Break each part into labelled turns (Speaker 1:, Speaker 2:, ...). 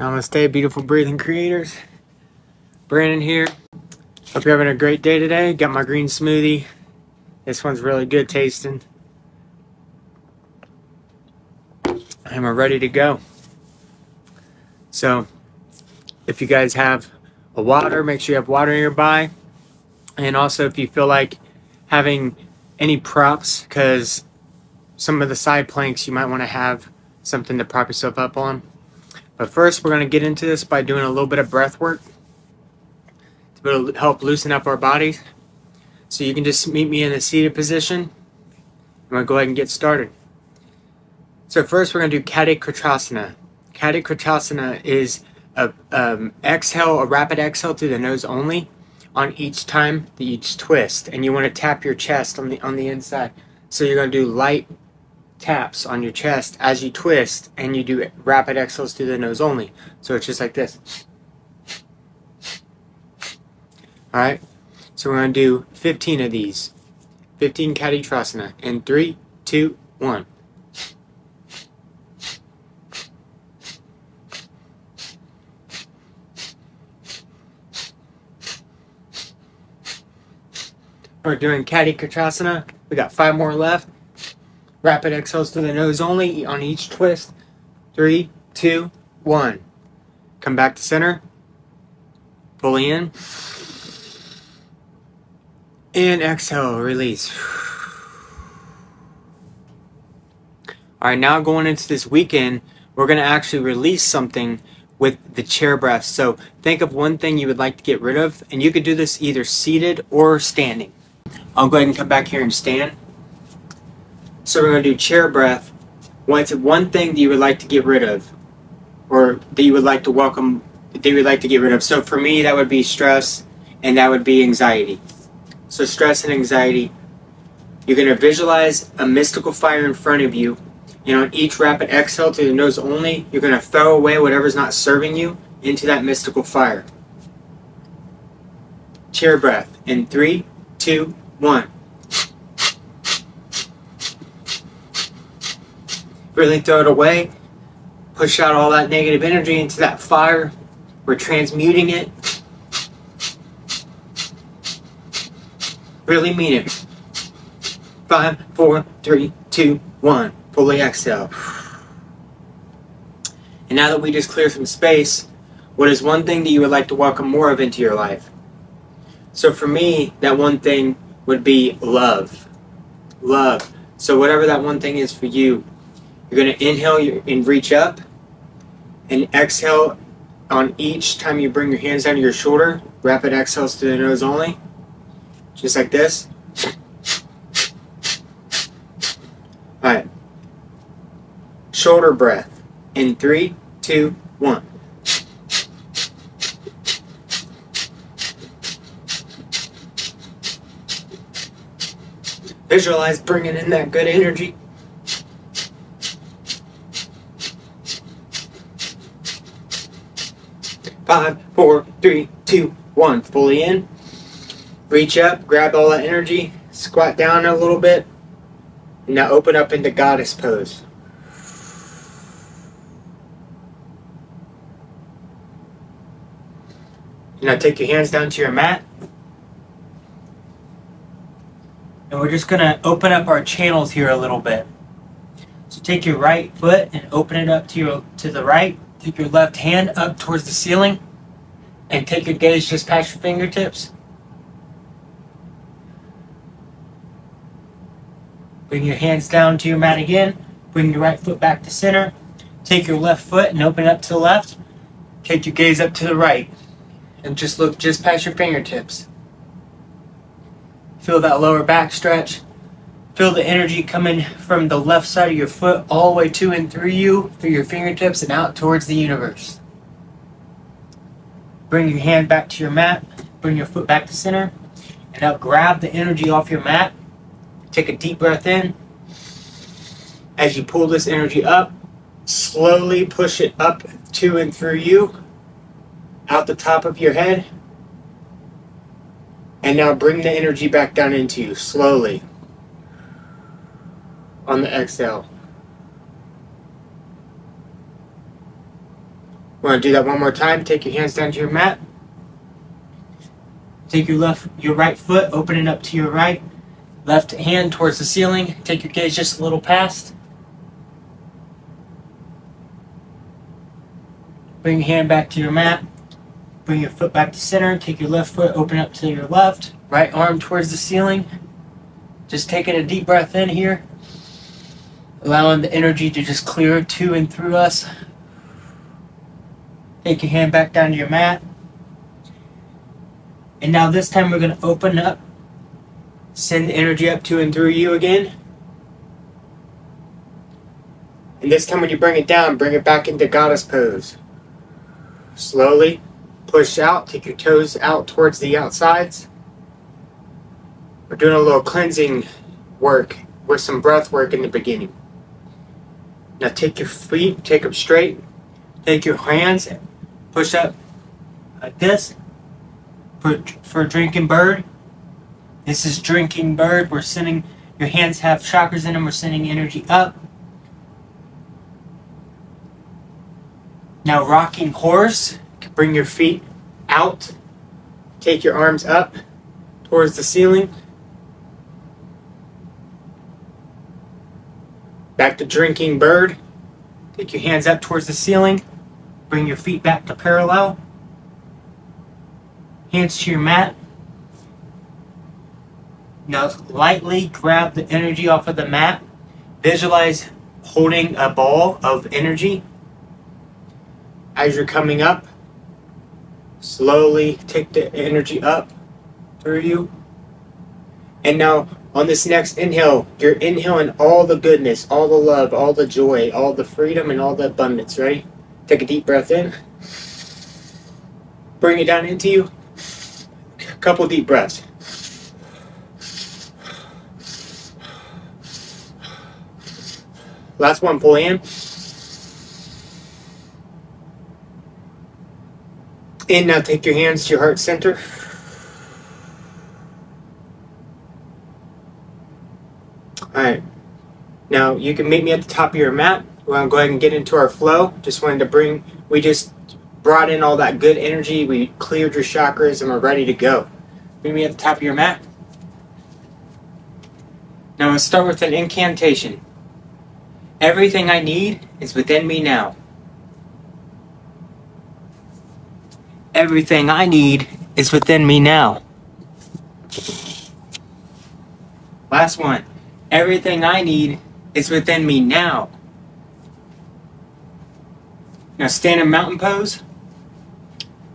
Speaker 1: Namaste, beautiful breathing creators. Brandon here. Hope you're having a great day today. Got my green smoothie. This one's really good tasting. And we're ready to go. So, if you guys have a water, make sure you have water nearby. And also, if you feel like having any props, because some of the side planks you might want to have something to prop yourself up on. But first, we're going to get into this by doing a little bit of breath work to help loosen up our bodies. So you can just meet me in a seated position. I'm going to go ahead and get started. So first, we're going to do Kati Kritrasana. Kati Kritrasana is a um, exhale, a rapid exhale through the nose only on each time you twist, and you want to tap your chest on the on the inside. So you're going to do light taps on your chest as you twist and you do rapid exhales through the nose only. So it's just like this. Alright, so we're going to do 15 of these. 15 Kati Trasana. In three, two, one. We're doing Kati Kritrasana. We got five more left. Rapid exhales through the nose only on each twist. Three, two, one. Come back to center. Fully in. And exhale, release. All right, now going into this weekend, we're going to actually release something with the chair breath. So think of one thing you would like to get rid of, and you could do this either seated or standing. I'll go ahead and come back here and stand. So we're going to do chair breath. What's one thing that you would like to get rid of, or that you would like to welcome, that you would like to get rid of? So for me, that would be stress, and that would be anxiety. So stress and anxiety. You're going to visualize a mystical fire in front of you, and on each rapid exhale through the nose only, you're going to throw away whatever's not serving you into that mystical fire. Chair breath in three, two, one. Really throw it away, push out all that negative energy into that fire. We're transmuting it. Really mean it. Five, four, three, two, one. Fully exhale. And now that we just cleared some space, what is one thing that you would like to welcome more of into your life? So for me, that one thing would be love. Love. So whatever that one thing is for you, you're going to inhale and reach up and exhale on each time you bring your hands down to your shoulder. Rapid exhales to the nose only. Just like this. Alright. Shoulder breath. In three, two, one. Visualize bringing in that good energy. Five, four, three, two, one. Fully in. Reach up, grab all that energy, squat down a little bit. Now open up into goddess pose. Now take your hands down to your mat. And we're just going to open up our channels here a little bit. So take your right foot and open it up to your to the right. Take your left hand up towards the ceiling and take your gaze just past your fingertips. Bring your hands down to your mat again. Bring your right foot back to center. Take your left foot and open up to the left. Take your gaze up to the right. And just look just past your fingertips. Feel that lower back stretch. Feel the energy coming from the left side of your foot all the way to and through you, through your fingertips and out towards the universe. Bring your hand back to your mat. Bring your foot back to center. And now grab the energy off your mat. Take a deep breath in. As you pull this energy up, slowly push it up to and through you, out the top of your head. And now bring the energy back down into you, slowly on the exhale. We're gonna do that one more time. Take your hands down to your mat. Take your left, your right foot, open it up to your right. Left hand towards the ceiling. Take your gaze just a little past. Bring your hand back to your mat. Bring your foot back to center. Take your left foot, open up to your left. Right arm towards the ceiling. Just taking a deep breath in here. Allowing the energy to just clear to and through us. Take your hand back down to your mat. And now this time we're going to open up. Send the energy up to and through you again. And this time when you bring it down, bring it back into goddess pose. Slowly push out, take your toes out towards the outsides. We're doing a little cleansing work with some breath work in the beginning. Now take your feet, take them straight. Take your hands, push up like this. For, for drinking bird. This is drinking bird. We're sending, your hands have chakras in them. We're sending energy up. Now rocking horse, bring your feet out. Take your arms up towards the ceiling. Back to drinking bird. Take your hands up towards the ceiling. Bring your feet back to parallel. Hands to your mat. Now lightly grab the energy off of the mat. Visualize holding a ball of energy as you're coming up, slowly take the energy up through you. And now on this next inhale, you're inhaling all the goodness, all the love, all the joy, all the freedom, and all the abundance. Ready? Take a deep breath in. Bring it down into you. A couple deep breaths. Last one, pull in. In, now take your hands to your heart center. Alright. Now you can meet me at the top of your mat. We're going to go ahead and get into our flow. Just wanted to bring, we just brought in all that good energy. We cleared your chakras and we're ready to go. Meet me at the top of your mat. Now let's start with an incantation. Everything I need is within me now. Everything I need is within me now. Last one. Everything I need is within me now. Now stand in mountain pose,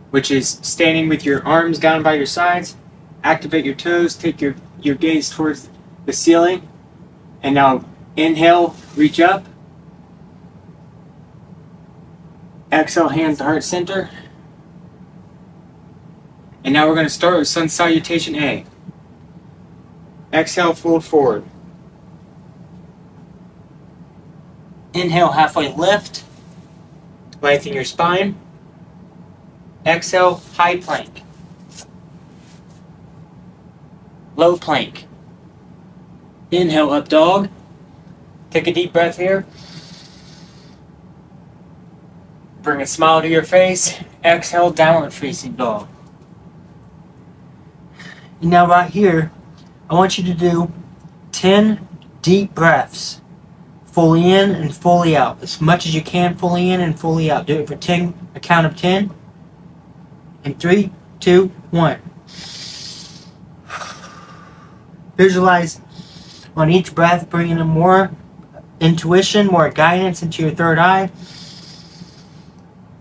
Speaker 1: which is standing with your arms down by your sides. Activate your toes, take your, your gaze towards the ceiling. And now inhale, reach up. Exhale, hands to heart center. And now we're going to start with Sun Salutation A. Exhale, fold forward. Inhale, halfway lift. Lengthen your spine. Exhale, high plank. Low plank. Inhale, up dog. Take a deep breath here. Bring a smile to your face. Exhale, downward facing dog. Now right here, I want you to do 10 deep breaths. Fully in and fully out. As much as you can, fully in and fully out. Do it for 10, a count of 10. And three, two, one. Visualize on each breath, bringing in more intuition, more guidance into your third eye.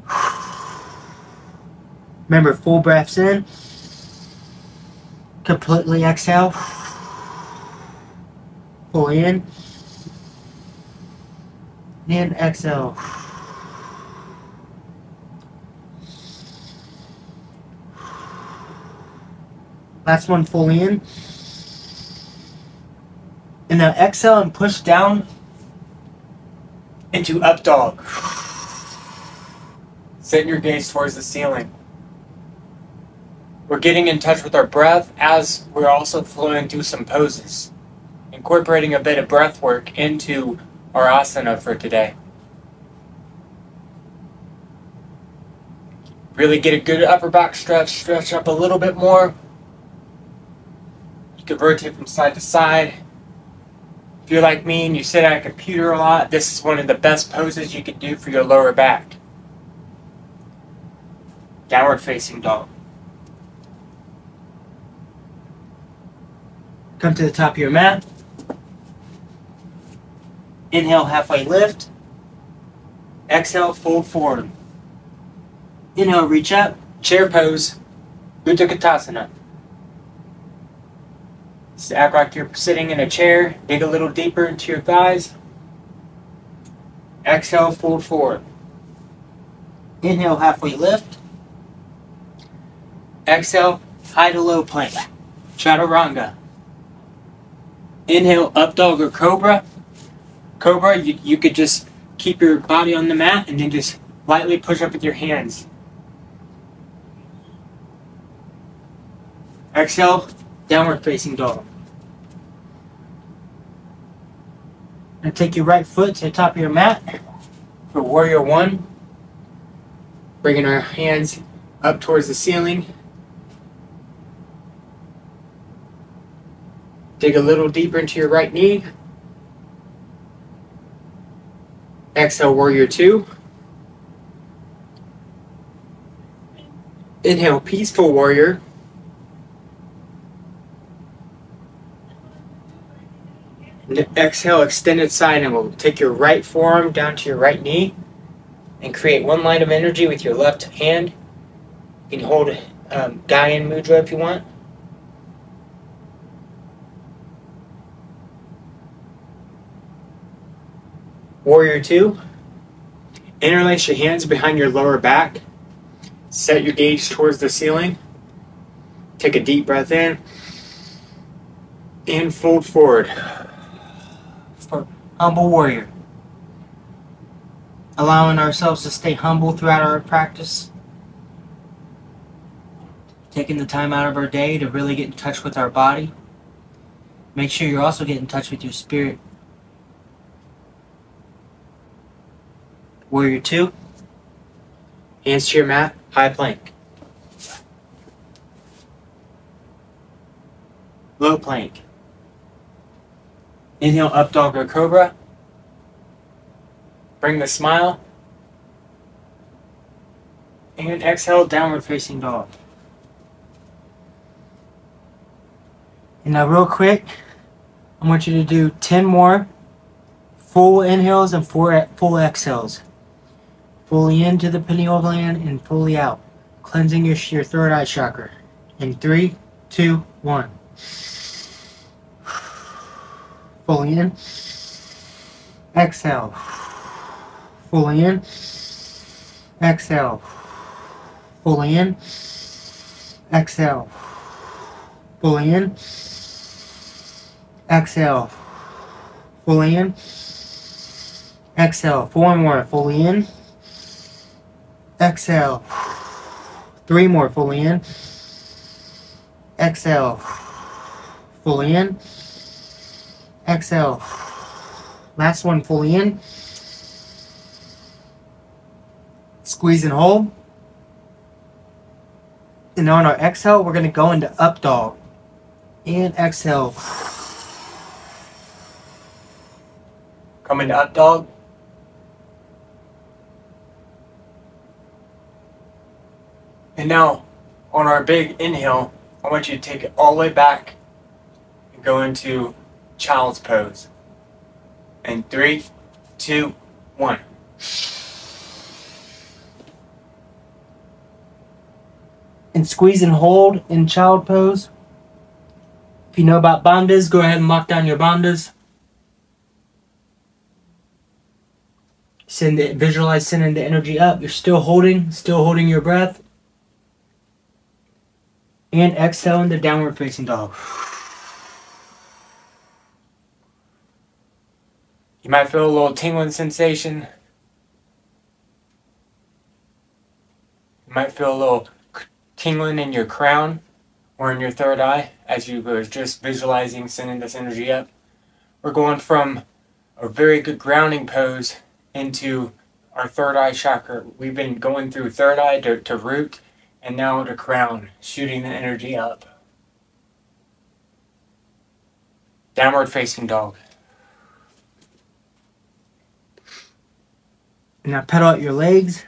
Speaker 1: Remember, full breaths in. Completely exhale. Pull in. Then exhale. Last one, fully in. And now exhale and push down into up dog. Set your gaze towards the ceiling. We're getting in touch with our breath as we're also flowing through some poses, incorporating a bit of breath work into our asana for today. Really get a good upper back stretch, stretch up a little bit more. You can rotate from side to side. If you're like me and you sit at a computer a lot, this is one of the best poses you can do for your lower back. Downward facing dog. Come to the top of your mat. Inhale, halfway lift. Exhale, fold forward. Inhale, reach up. Chair pose. Utkatasana. So act like you're sitting in a chair. Dig a little deeper into your thighs. Exhale, fold forward. Inhale, halfway lift. Exhale, high to low plank. Chaturanga. Inhale, up dog or cobra. Cobra, you, you could just keep your body on the mat and then just lightly push up with your hands. Exhale, downward facing dog. And take your right foot to the top of your mat for warrior one. Bringing our hands up towards the ceiling. Dig a little deeper into your right knee. Exhale, warrior two. Inhale, peaceful warrior. exhale, extended side angle. Take your right forearm down to your right knee and create one line of energy with your left hand. You can hold um, Gyan Mudra if you want. Warrior 2. Interlace your hands behind your lower back. Set your gaze towards the ceiling. Take a deep breath in. And fold forward. For humble warrior. Allowing ourselves to stay humble throughout our practice. Taking the time out of our day to really get in touch with our body. Make sure you're also getting in touch with your spirit Warrior two. Hands to your mat, high plank. Low plank. Inhale, up dog or cobra. Bring the smile. And exhale, downward facing dog. And now real quick, I want you to do 10 more full inhales and four full exhales fully into the pineal gland and fully out, cleansing your, your third eye chakra. In three, two, one. Fully in. Exhale. Fully in. Exhale. Fully in. Exhale. Fully in. Exhale. Fully in. Exhale. Four more. Fully in. Exhale. Three more fully in. Exhale. Fully in. Exhale. Last one fully in. Squeeze and hold. And on our exhale, we're going to go into up dog. And exhale. Come into up dog. And now, on our big inhale, I want you to take it all the way back and go into child's pose. And three, two, one. And squeeze and hold in child pose. If you know about bandhas, go ahead and lock down your bandhas. Send it, visualize sending the energy up. You're still holding, still holding your breath. And exhale in the downward facing dog. You might feel a little tingling sensation. You might feel a little tingling in your crown or in your third eye as you were just visualizing sending this energy up. We're going from a very good grounding pose into our third eye chakra. We've been going through third eye to, to root and now to crown, shooting the energy up. Downward facing dog. Now pedal out your legs.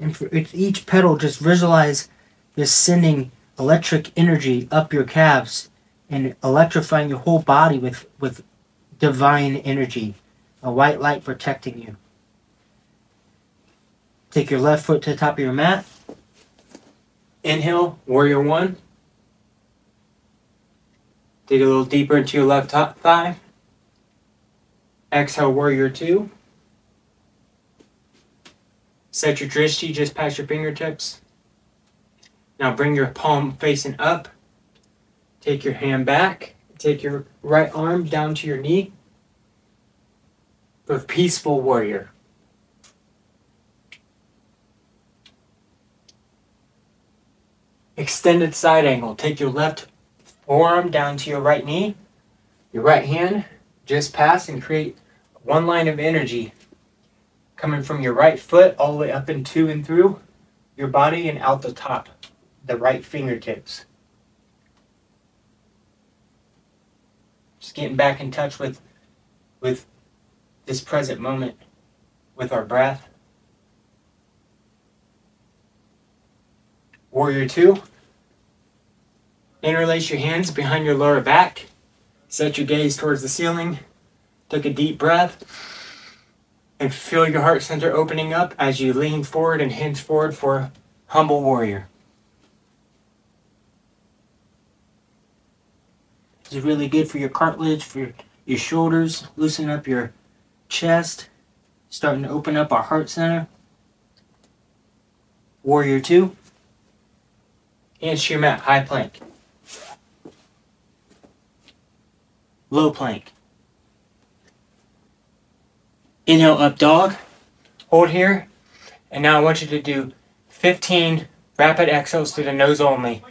Speaker 1: And for each pedal, just visualize this sending electric energy up your calves and electrifying your whole body with, with divine energy, a white light protecting you. Take your left foot to the top of your mat. Inhale, warrior one. Dig a little deeper into your left thigh. Exhale, warrior two. Set your drishti just past your fingertips. Now bring your palm facing up. Take your hand back. Take your right arm down to your knee. For peaceful warrior. Extended side angle. Take your left forearm down to your right knee. Your right hand just pass and create one line of energy coming from your right foot all the way up and to and through your body and out the top, the right fingertips. Just getting back in touch with with this present moment with our breath. Warrior 2. Interlace your hands behind your lower back. Set your gaze towards the ceiling. Take a deep breath. And feel your heart center opening up as you lean forward and hinge forward for humble warrior. This is really good for your cartilage, for your shoulders, loosen up your chest, starting to open up our heart center. Warrior 2. Hands to your mat, high plank. Low plank. Inhale up dog. Hold here. And now I want you to do 15 rapid exhales through the nose only.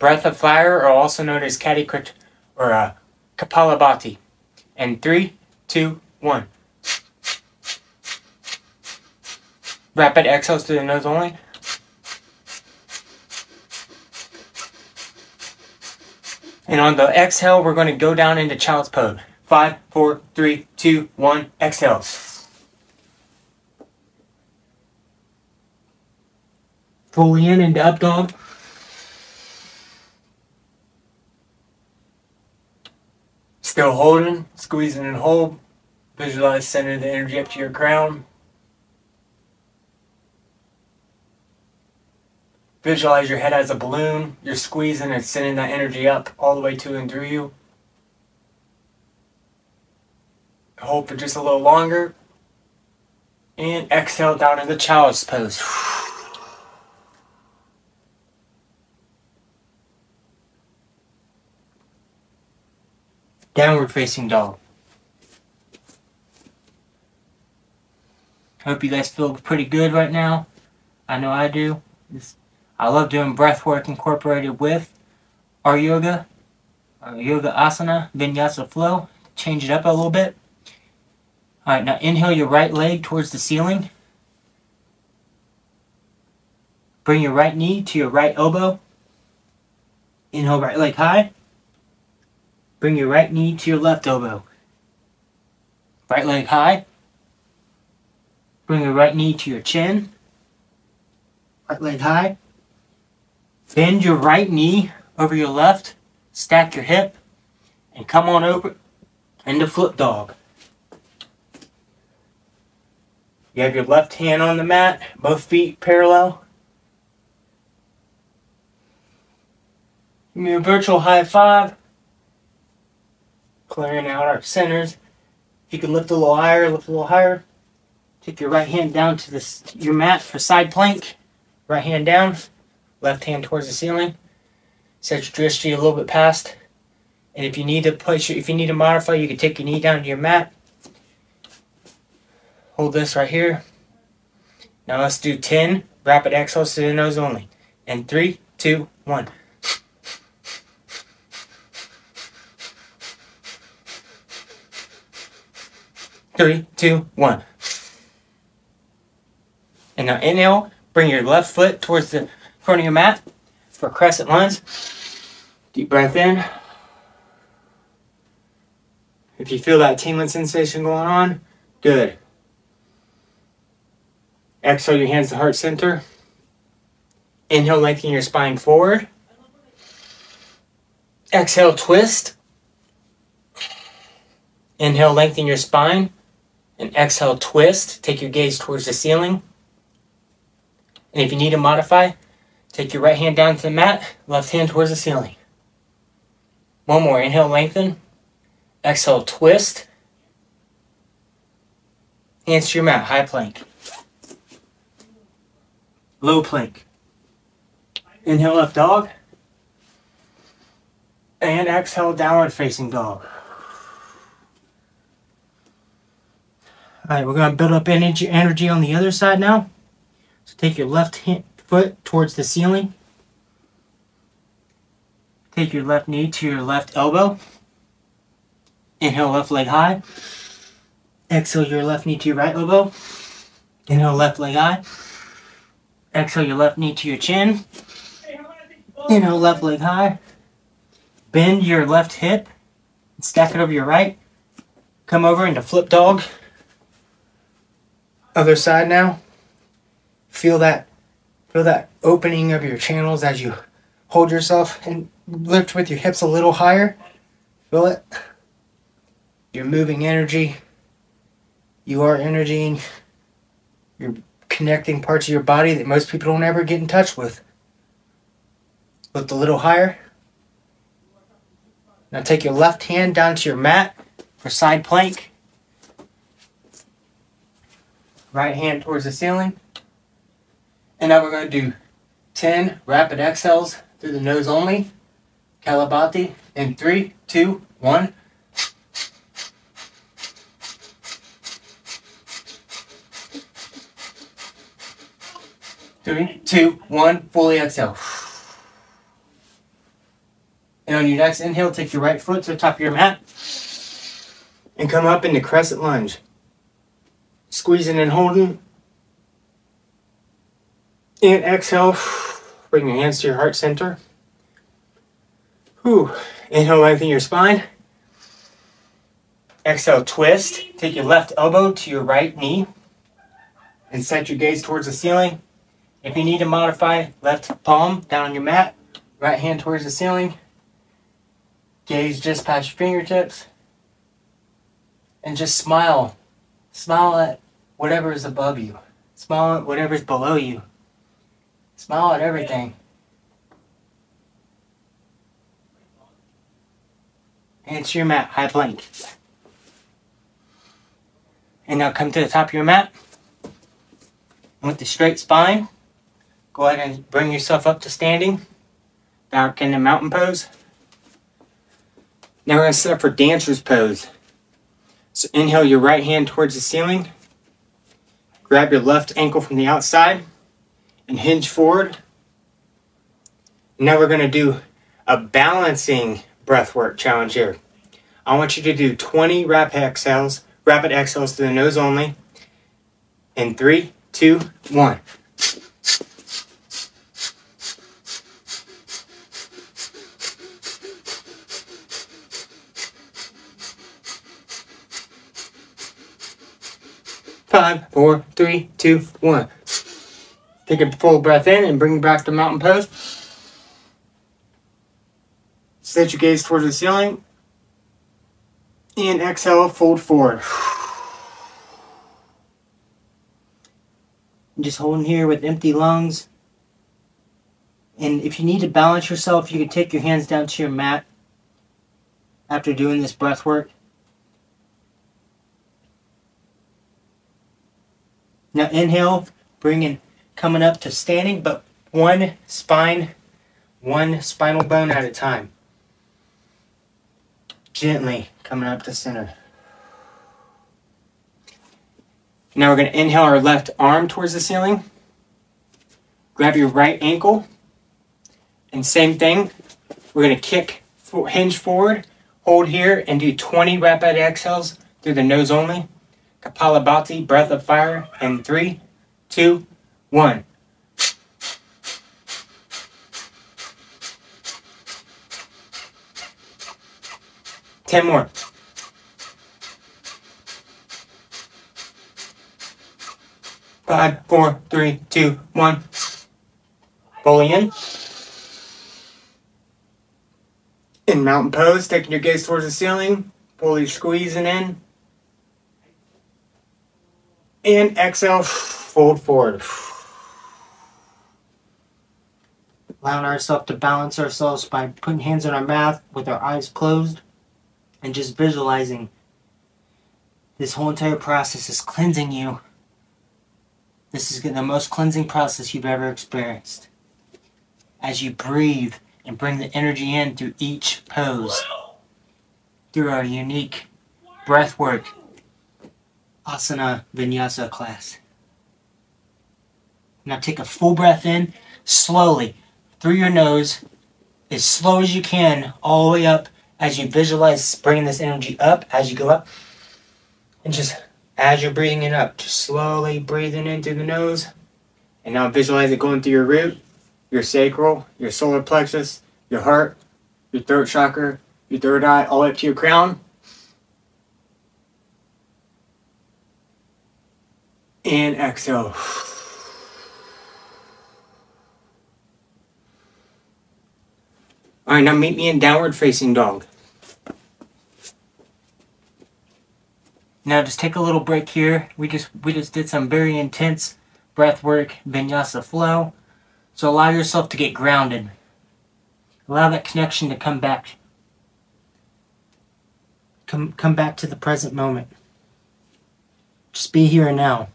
Speaker 1: Breath of fire, or also known as Kati or uh, Kapalabhati. And three, two, one. Rapid exhales through the nose only. And on the exhale, we're going to go down into child's pose. Five, four, three, two, one, exhale. Fully in into up dog. Still holding, squeezing and hold. Visualize sending the energy up to your crown. Visualize your head as a balloon. You're squeezing and sending that energy up all the way to and through you. Hold for just a little longer. And exhale down into the child's pose. Downward facing dog. Hope you guys feel pretty good right now. I know I do. I love doing breath work incorporated with our yoga, our yoga asana, vinyasa flow. Change it up a little bit. All right, now inhale your right leg towards the ceiling. Bring your right knee to your right elbow. Inhale right leg high. Bring your right knee to your left elbow. Right leg high. Bring your right knee to your chin. Right leg high. Bend your right knee over your left. Stack your hip. And come on over into flip dog. You have your left hand on the mat, both feet parallel. Give me a virtual high five. Clearing out our centers. If you can lift a little higher, lift a little higher. Take your right hand down to this, your mat for side plank. Right hand down, left hand towards the ceiling. Set your drishti a little bit past. And if you need to push, if you need to modify, you can take your knee down to your mat Hold this right here. Now let's do 10 rapid exhales to the nose only. And three, two, one. three, two, one. And now inhale, bring your left foot towards the front of your mat for crescent lunge. Deep breath in. If you feel that tingling sensation going on, good. Exhale your hands to heart center. Inhale, lengthen your spine forward. Exhale, twist. Inhale, lengthen your spine. And exhale, twist. Take your gaze towards the ceiling. And if you need to modify, take your right hand down to the mat, left hand towards the ceiling. One more. Inhale, lengthen. Exhale, twist. Hands to your mat, high plank. Low plank. Inhale, up dog. And exhale, downward facing dog. All right, we're going to build up energy, energy on the other side now. So take your left hand, foot towards the ceiling. Take your left knee to your left elbow. Inhale, left leg high. Exhale your left knee to your right elbow. Inhale, left leg high. Exhale your left knee to your chin. Inhale, left leg high. Bend your left hip. Stack it over your right. Come over into flip dog. Other side now. Feel that feel that opening of your channels as you hold yourself and lift with your hips a little higher. Feel it? You're moving energy. You are energy. You're connecting parts of your body that most people don't ever get in touch with. Lift a little higher. Now take your left hand down to your mat for side plank. Right hand towards the ceiling. And now we're going to do 10 rapid exhales through the nose only. Kapalabhati in three, two, one. Three, two, one, fully exhale. And on your next inhale, take your right foot to the top of your mat and come up into crescent lunge. Squeezing and holding. And exhale, bring your hands to your heart center. Whew. Inhale, lengthen your spine. Exhale, twist. Take your left elbow to your right knee and set your gaze towards the ceiling. If you need to modify, left palm down on your mat, right hand towards the ceiling, gaze just past your fingertips, and just smile. Smile at whatever is above you. Smile at whatever is below you. Smile at everything. To your mat, high plank. And now come to the top of your mat. With the straight spine, Go ahead and bring yourself up to standing. Back in the mountain pose. Now we're going to set up for dancer's pose. So inhale your right hand towards the ceiling. Grab your left ankle from the outside and hinge forward. Now we're going to do a balancing breath work challenge here. I want you to do 20 rapid exhales, rapid exhales through the nose only. In three, two, one. Five, four, three, two, one. Take a full breath in and bring back to mountain pose. Set your gaze towards the ceiling. And exhale, fold forward. just holding here with empty lungs. And if you need to balance yourself, you can take your hands down to your mat after doing this breath work. Now inhale, bringing, coming up to standing, but one spine, one spinal bone at a time. Gently coming up to center. Now we're going to inhale our left arm towards the ceiling. Grab your right ankle. And same thing, we're going to kick, hinge forward, hold here, and do 20 rapid exhales through the nose only. Kapalabhati, breath of fire, and three, two, one. Ten more. Five, four, three, two, one. Fully in. In mountain pose, taking your gaze towards the ceiling, fully squeezing in. And exhale, fold forward.
Speaker 2: Allowing ourselves to balance ourselves by putting hands on our mouth with our eyes closed and just visualizing this whole entire process is cleansing you. This is the most cleansing process you've ever experienced. As you breathe and bring the energy in through each pose, through our unique breath work asana vinyasa class. Now take a full breath in, slowly, through your nose, as slow as you can, all the way up as you visualize bringing this energy up as you go up. And just as you're breathing it up, just slowly breathing in through the nose. And now visualize it going through your root, your sacral, your solar plexus, your heart, your throat chakra, your third eye, all the way up to your crown. and exhale. All right, now meet me in downward facing dog. Now just take a little break here. We just we just did some very intense breath work, vinyasa flow. So allow yourself to get grounded. Allow that connection to come back. Come come back to the present moment. Just be here and now.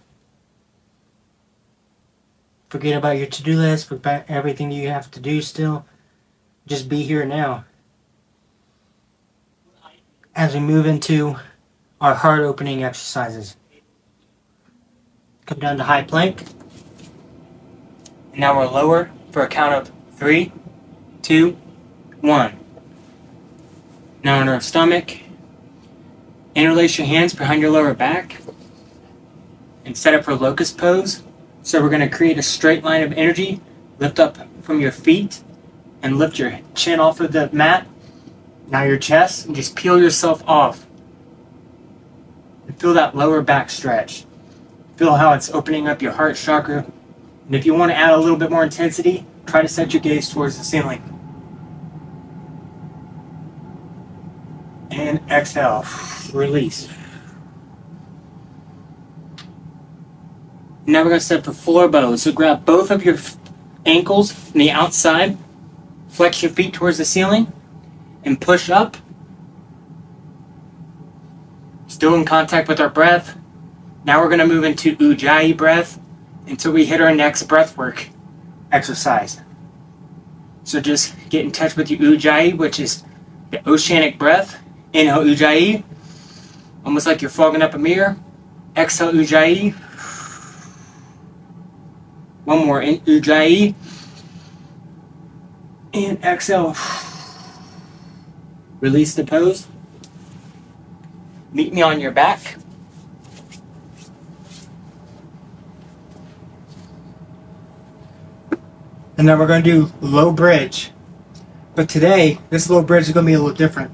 Speaker 2: Forget about your to-do list, forget everything you have to do still. Just be here now. As we move into our heart opening exercises. Come down to high plank. And Now we're lower for a count of three, two, one. Now on our stomach. Interlace your hands behind your lower back. And set up for locust pose. So we're going to create a straight line of energy. Lift up from your feet and lift your chin off of the mat. Now your chest and just peel yourself off. And feel that lower back stretch. Feel how it's opening up your heart chakra. And if you want to add a little bit more intensity, try to set your gaze towards the ceiling. And exhale. Release. Now we're going to set the floor bow. So grab both of your ankles from the outside, flex your feet towards the ceiling, and push up. Still in contact with our breath. Now we're going to move into Ujjayi breath until we hit our next breath work exercise. So just get in touch with your Ujjayi, which is the oceanic breath. Inhale Ujjayi, almost like you're fogging up a mirror. Exhale Ujjayi. One more in Ujjayi. And exhale. Release the pose. Meet me on your back. And then we're going to do low bridge. But today, this low bridge is going to be a little different.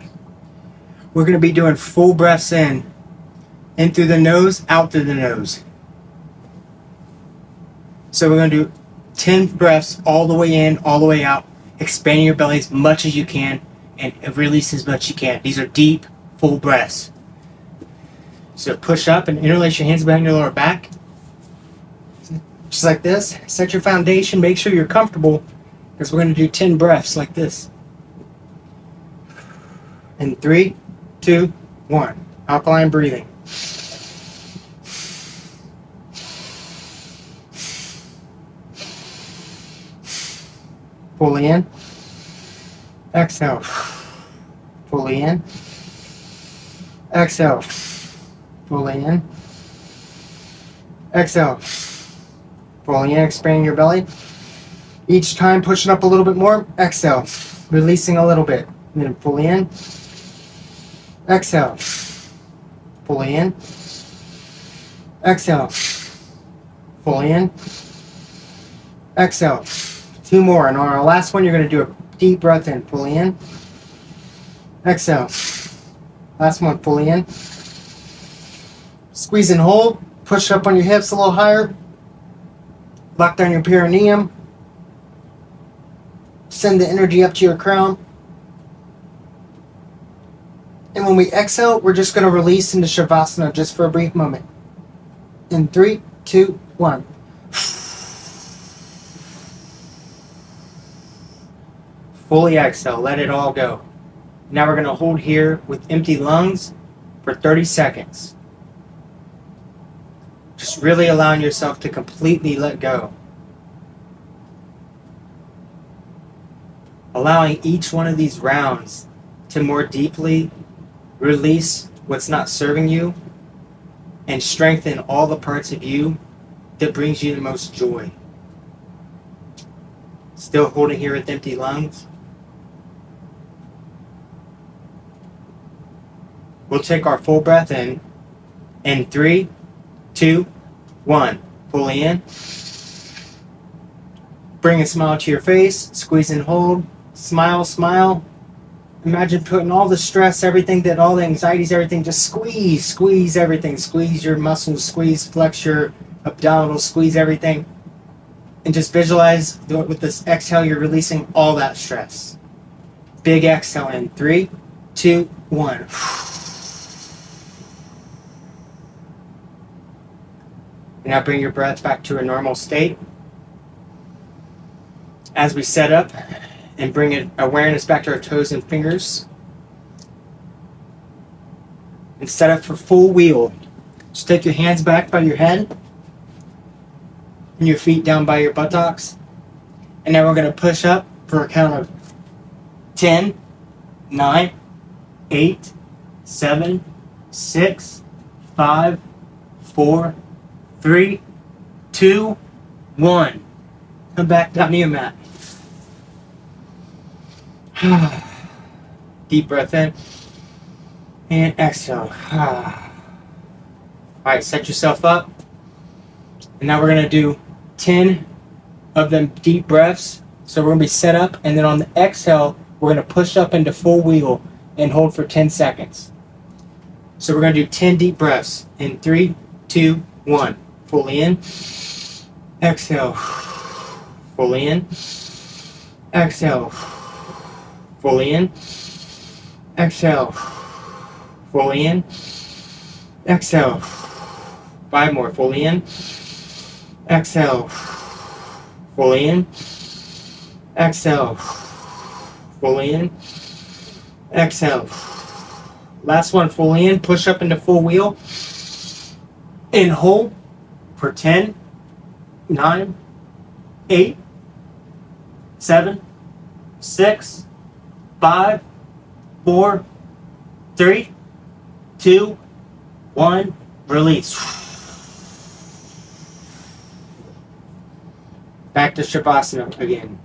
Speaker 2: We're going to be doing full breaths in. In through the nose, out through the nose. So we're going to do 10 breaths all the way in, all the way out, expanding your belly as much as you can and release as much as you can. These are deep, full breaths. So push up and interlace your hands behind your lower back. Just like this. Set your foundation. Make sure you're comfortable because we're going to do 10 breaths like this. In three, two, one. Alkaline breathing. Fully in. Exhale. Fully in. Exhale. Fully in. Exhale. Fully in, expanding your belly. Each time pushing up a little bit more. Exhale. Releasing a little bit. Then fully in. Exhale. Fully in.
Speaker 3: Exhale. Fully in. Exhale. Two more. And on our last one, you're going to do a deep breath in. Fully in. Exhale. Last one. Fully in. Squeeze and hold. Push up on your hips a little higher. Lock down your perineum. Send the energy up to your crown. And when we exhale, we're just going to release into Shavasana just for a brief moment. In three, two, one. Fully exhale, let it all go. Now we're going to hold here with empty lungs for 30 seconds. Just really allowing yourself to completely let go. Allowing each one of these rounds to more deeply release what's not serving you and strengthen all the parts of you that brings you the most joy. Still holding here with empty lungs. We'll take our full breath in. In three, two, one. Fully in. Bring a smile to your face. Squeeze and hold. Smile, smile. Imagine putting all the stress, everything that all the anxieties, everything, just squeeze, squeeze everything. Squeeze your muscles, squeeze, flex your abdominals, squeeze everything. And just visualize with this exhale, you're releasing all that stress. Big exhale in three, two, one. Now bring your breath back to a normal state. As we set up and bring it, awareness back to our toes and fingers. And set up for full wheel. Just take your hands back by your head and your feet down by your buttocks. And then we're going to push up for a count of 10, 9, 8, 7, 6, 5, 4, Three, two, one. Come back down to your mat. Deep breath in. And exhale. Alright, set yourself up. And now we're going to do 10 of them deep breaths. So we're going to be set up. And then on the exhale, we're going to push up into full wheel and hold for 10 seconds. So we're going to do 10 deep breaths in three, two, one. Fully in. Exhale. Fully in. Exhale. Fully in. Exhale. Fully in. Exhale. Five more. Fully in. Exhale. Fully in. Exhale. Fully in. Exhale. Last one, fully in. Push up into full wheel. And hold for 10, 9, 8, 7, 6, 5, 4, 3, 2, 1, release. Back to Shavasana again.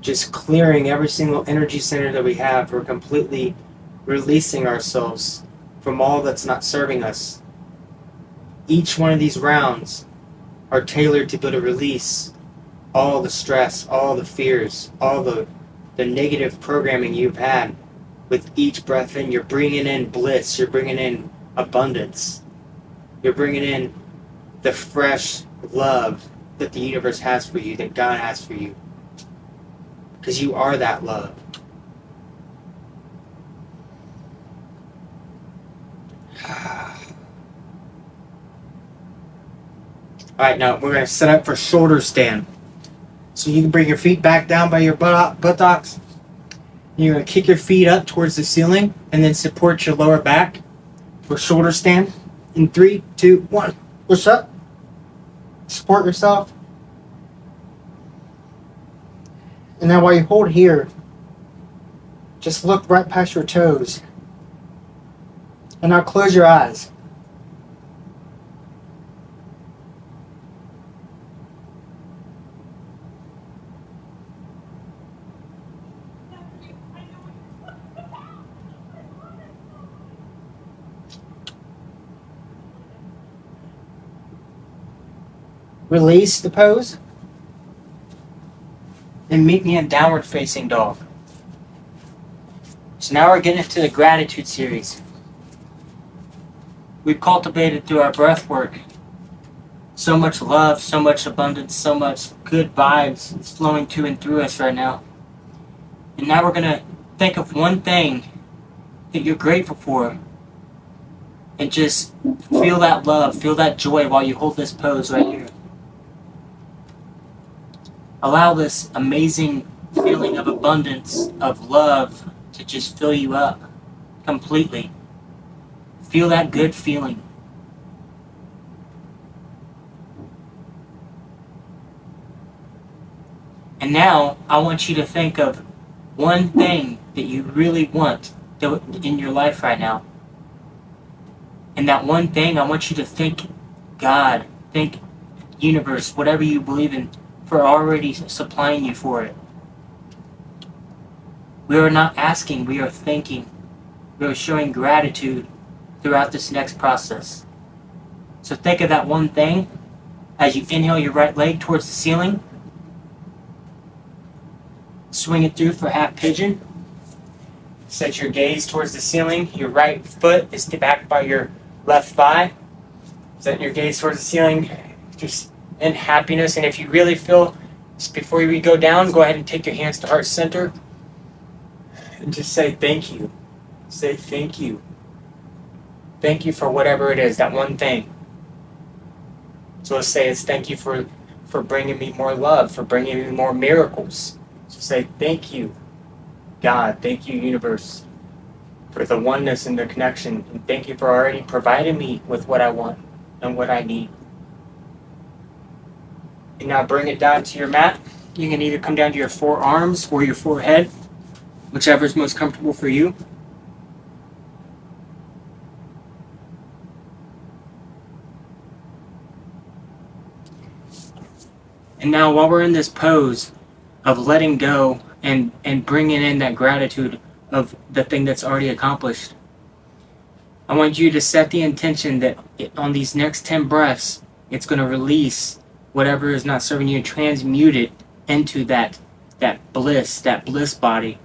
Speaker 3: Just clearing every single energy center that we have. We're completely releasing ourselves from all that's not serving us each one of these rounds are tailored to be able to release all the stress, all the fears, all the, the negative programming you've had. With each breath in, you're bringing in bliss, you're bringing in abundance, you're bringing in the fresh love that the universe has for you, that God has for you. Because you are that love. All right, now we're going to set up for shoulder stand. So you can bring your feet back down by your buttocks. You're going to kick your feet up towards the ceiling and then support your lower back for shoulder stand. In three, two, one. Push up. Support yourself. And now while you hold here, just look right past your toes. And now close your eyes. Release the pose, and meet me in downward facing dog. So now we're getting into the gratitude series. We've cultivated through our breath work so much love, so much abundance, so much good vibes it's flowing to and through us right now. And now we're going to think of one thing that you're grateful for and just feel that love, feel that joy while you hold this pose right here. Allow this amazing feeling of abundance, of love, to just fill you up completely. Feel that good feeling. And now I want you to think of one thing that you really want in your life right now. And that one thing, I want you to think God, think universe, whatever you believe in, for already supplying you for it. We are not asking, we are thinking. We are showing gratitude throughout this next process. So think of that one thing as you inhale your right leg towards the ceiling Swing it through for half pigeon. Set your gaze towards the ceiling. Your right foot is backed by your left thigh. Set your gaze towards the ceiling, just in happiness. And if you really feel, before we go down, go ahead and take your hands to heart center and just say thank you. Say thank you. Thank you for whatever it is, that one thing. So let's say it's thank you for, for bringing me more love, for bringing me more miracles So say thank you, God, thank you, universe, for the oneness and the connection, and thank you for already providing me with what I want and what I need. And now bring it down to your mat. You can either come down to your forearms or your forehead, whichever is most comfortable for you. And now while we're in this pose, of letting go and and bringing in that gratitude of the thing that's already accomplished. I want you to set the intention that on these next 10 breaths, it's going to release whatever is not serving you, transmute it into that that bliss, that bliss body.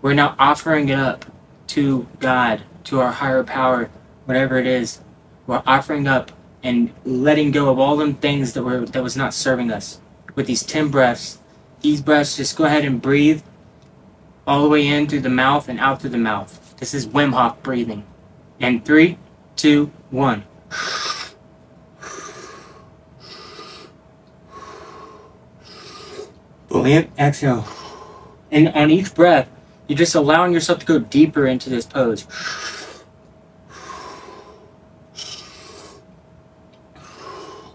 Speaker 3: We're now offering it up to God, to our higher power, whatever it is. We're offering up and letting go of all them things that were that was not serving us with these 10 breaths these breaths, just go ahead and breathe all the way in through the mouth and out through the mouth. This is Wim Hof breathing. And three, two, one. Fully exhale. And on each breath, you're just allowing yourself to go deeper into this pose.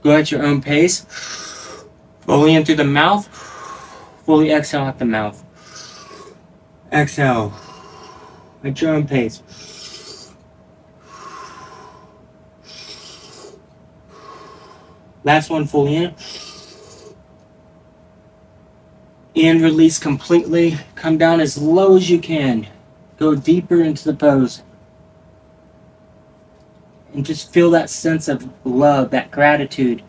Speaker 3: Go at your own pace. Fully in through the mouth. Fully exhale out the mouth. Exhale. At your own pace. Last one, fully in. And release completely. Come down as low as you can. Go deeper into the pose. And just feel that sense of love, that gratitude.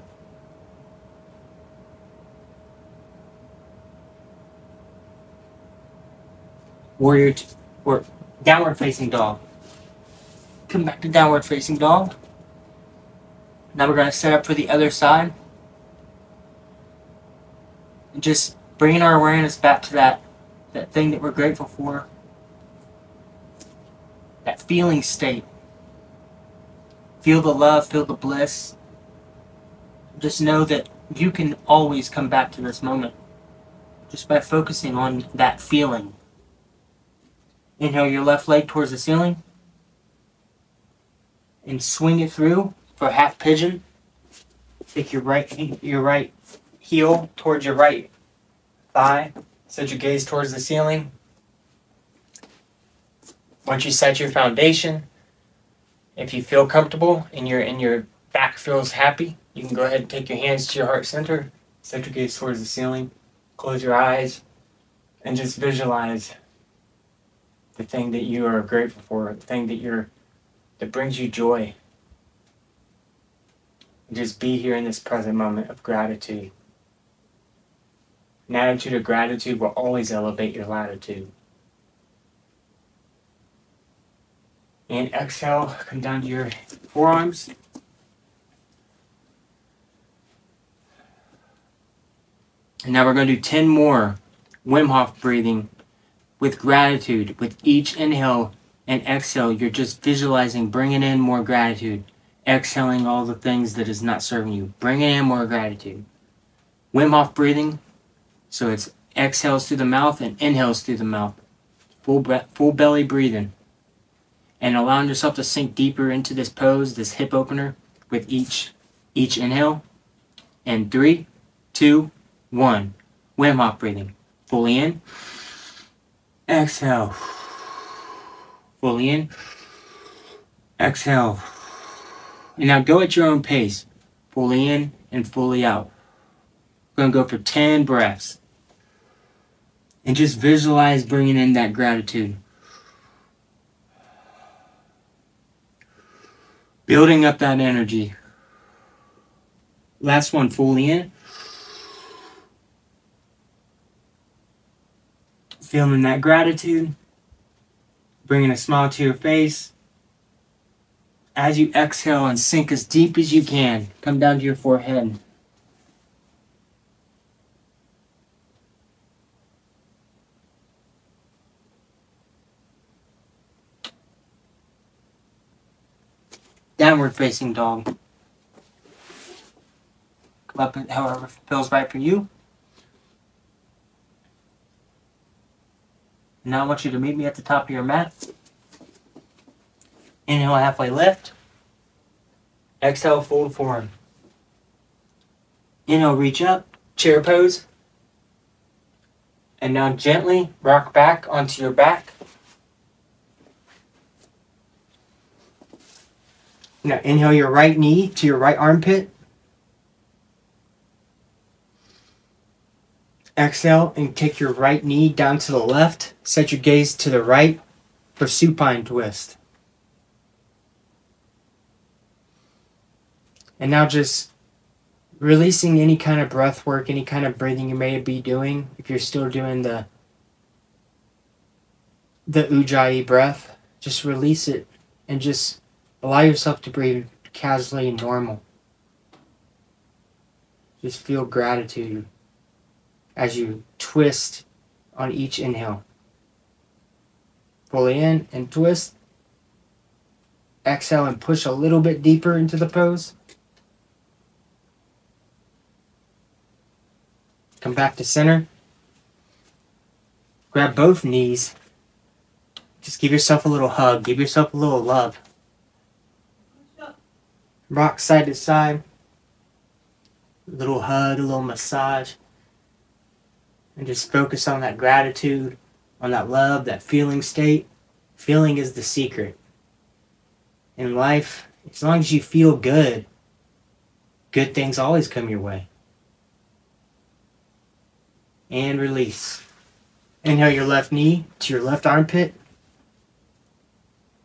Speaker 3: warrior t- or downward facing dog. Come back to downward facing dog. Now we're going to set up for the other side. And just bringing our awareness back to that, that thing that we're grateful for. That feeling state. Feel the love, feel the bliss. Just know that you can always come back to this moment just by focusing on that feeling. Inhale your left leg towards the ceiling. And swing it through for half pigeon. Take your right your right heel towards your right thigh. Set your gaze towards the ceiling. Once you set your foundation, if you feel comfortable and your and your back feels happy, you can go ahead and take your hands to your heart center, set your gaze towards the ceiling, close your eyes, and just visualize the thing that you are grateful for, the thing that you're that brings you joy.
Speaker 2: Just be here in this present moment of gratitude. An attitude of gratitude will always elevate your latitude. And exhale, come down to your forearms. And now we're going to do 10 more Wim Hof breathing with gratitude. With each inhale and exhale, you're just visualizing bringing in more gratitude, exhaling all the things that is not serving you, bringing in more gratitude. Wim Hof breathing, so it's exhales through the mouth and inhales through the mouth. Full, breath, full belly breathing. And allowing yourself to sink deeper into this pose, this hip opener, with each each inhale. And three, two, one. Wim Hof breathing. Fully in. Exhale. Fully in. Exhale. And now go at your own pace. Fully in and fully out. Going to go for 10 breaths. And just visualize bringing in that gratitude. Building up that energy. Last one, fully in. Feeling that gratitude. Bringing a smile to your face. As you exhale and sink as deep as you can, come down to your forehead. Downward facing dog. Come up however feels right for you. Now I want you to meet me at the top of your mat. Inhale, halfway lift. Exhale, fold forward. Inhale, reach up, chair pose. And now gently rock back onto your back. Now inhale your right knee to your right armpit. Exhale and take your right knee down to the left. Set your gaze to the right for supine twist. And now just releasing any kind of breath work, any kind of breathing you may be doing. If you're still doing the the ujjayi breath, just release it and just allow yourself to breathe casually and normal. Just feel gratitude as you twist on each inhale. Fully in and twist. Exhale and push a little bit deeper into the pose. Come back to center. Grab both knees. Just give yourself a little hug. Give yourself a little love. Rock side to side. Little hug, a little massage and just focus on that gratitude, on that love, that feeling state. Feeling is the secret. In life, as long as you feel good, good things always come your way. And release. Inhale your left knee to your left armpit.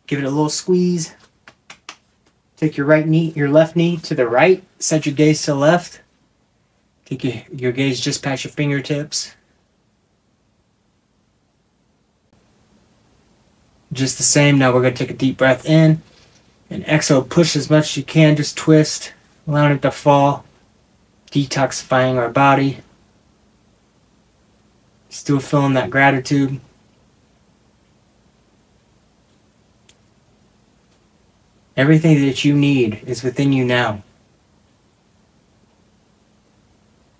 Speaker 2: Give it a little squeeze. Take your right knee, your left knee to the right. Set your gaze to the left. Take your, your gaze just past your fingertips. Just the same, now we're going to take a deep breath in and exhale. Push as much as you can, just twist, allowing it to fall, detoxifying our body. Still feeling that gratitude. Everything that you need is within you now.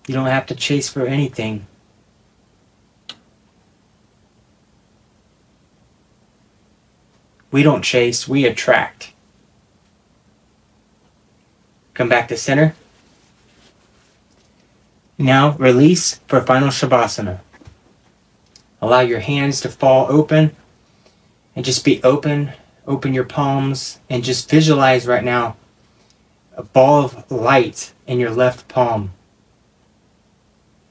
Speaker 2: You don't have to chase for anything. We don't chase, we attract. Come back to center. Now release for final Shavasana. Allow your hands to fall open and just be open. Open your palms and just visualize right now a ball of light in your left palm.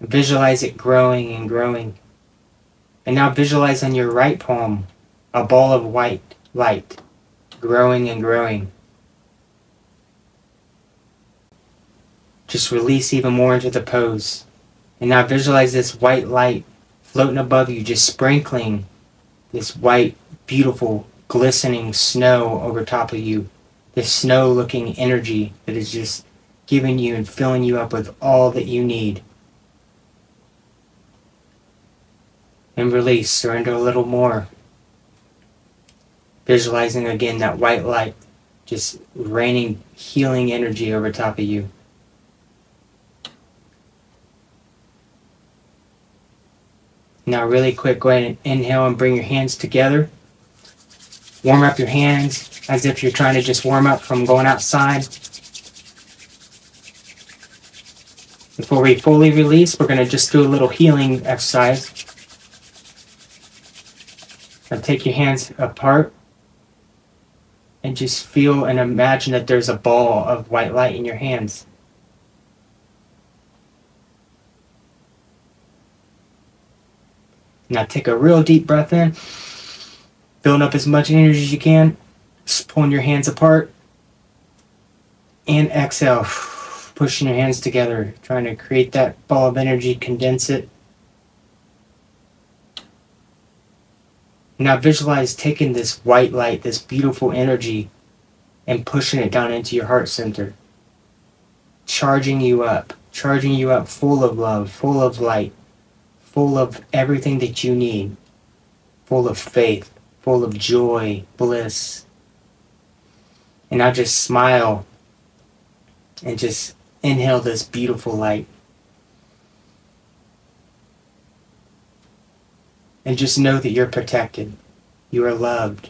Speaker 2: Visualize it growing and growing. And now visualize on your right palm a ball of white light, growing and growing.
Speaker 3: Just release even more into the pose. And now visualize this white light floating above you, just sprinkling this white, beautiful, glistening snow over top of you. This snow looking energy that is just giving you and filling you up with all that you need. And release, surrender a little more. Visualizing again that white light just raining healing energy over top of you. Now, really quick, go ahead and inhale and bring your hands together. Warm up your hands as if you're trying to just warm up from going outside. Before we fully release, we're going to just do a little healing exercise. Now, take your hands apart and just feel and imagine that there's a ball of white light in your hands. Now take a real deep breath in, building up as much energy as you can, just pulling your hands apart, and exhale, pushing your hands together, trying to create that ball of energy, condense it. Now visualize taking this white light, this beautiful energy, and pushing it down into your heart center. Charging you up, charging you up full of love, full of light, full of everything that you need, full of faith, full of joy, bliss. And now just smile and just inhale this beautiful light. And just know that you're protected. You are loved.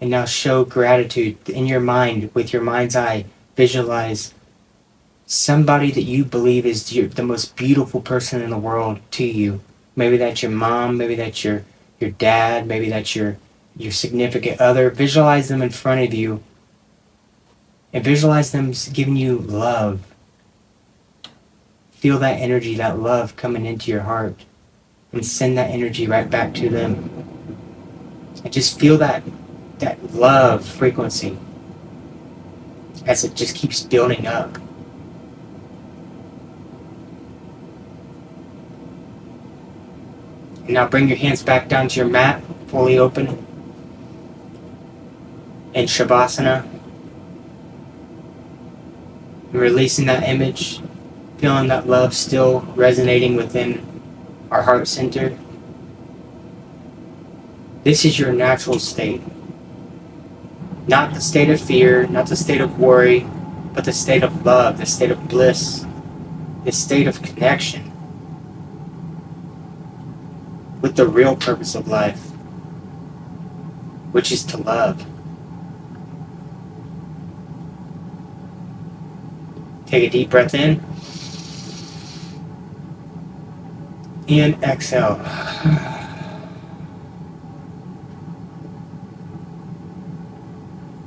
Speaker 3: And now show gratitude in your mind, with your mind's eye. Visualize somebody that you believe is the most beautiful person in the world to you. Maybe that's your mom, maybe that's your, your dad, maybe that's your, your significant other. Visualize them in front of you and visualize them giving you love. Feel that energy, that love coming into your heart and send that energy right back to them. And just feel that that love frequency as it just keeps building up. And now bring your hands back down to your mat, fully open. In Shavasana. And releasing that image, feeling that love still resonating within our heart center. This is your natural state. Not the state of fear, not the state of worry, but the state of love, the state of bliss, the state of connection with the real purpose of life, which is to love. Take a deep breath in. And exhale.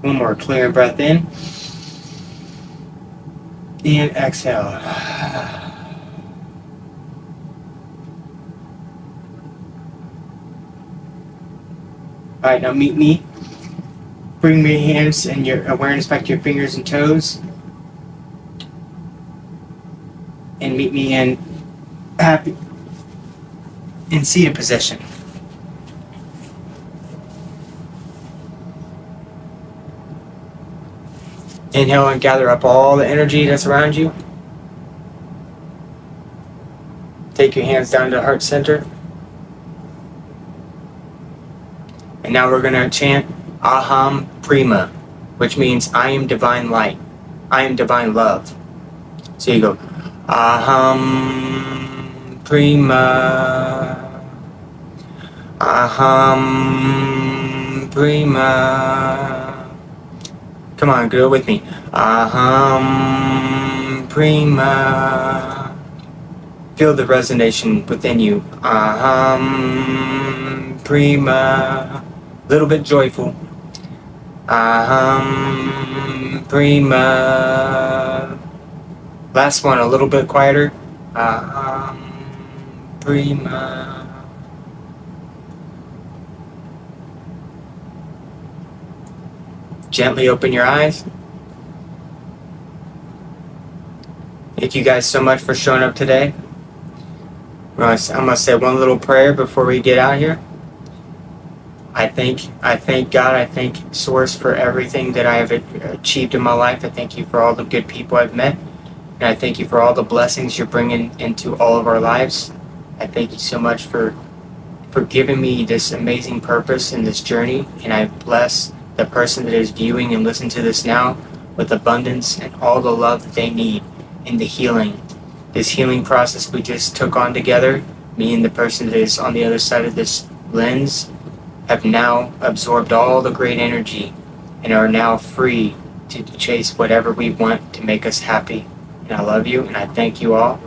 Speaker 3: One more clear breath in. And exhale. Alright, now meet me. Bring your hands and your uh, awareness back to your fingers and toes. And meet me in happy in seated position. Inhale and gather up all the energy that's around you. Take your hands down to heart center. And now we're going to chant Aham Prema, which means I am divine light. I am divine love. So you go Aham Prema. Aham Prema. Come on, go with me. Aham Prema. Feel the resonation within you. Aham Prima. Little bit joyful. Aham Prema. Last one, a little bit quieter. Aham Prema. Gently open your eyes.
Speaker 1: Thank you guys so much for showing up today. I'm I'm gonna say one little prayer before we get out here. I thank I thank God. I thank Source for everything that I have achieved in my life. I thank you for all the good people I've met, and I thank you for all the blessings you're bringing into all of our lives. I thank you so much for for giving me this amazing purpose in this journey, and I bless the person that is viewing and listening to this now with abundance and all the love that they need in the healing. This healing process we just took on together, me and the person that is on the other side of this lens, have now absorbed all the great energy and are now free to chase whatever we want to make us happy. And I love you and I thank you all.